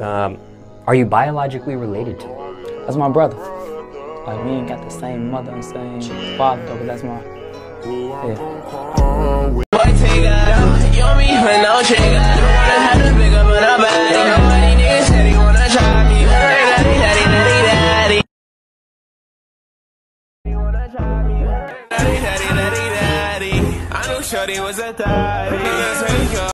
um, are you biologically related to? That's my brother. Like we ain't got the same mother and same father, but that's my yeah. Shorty was a thotty.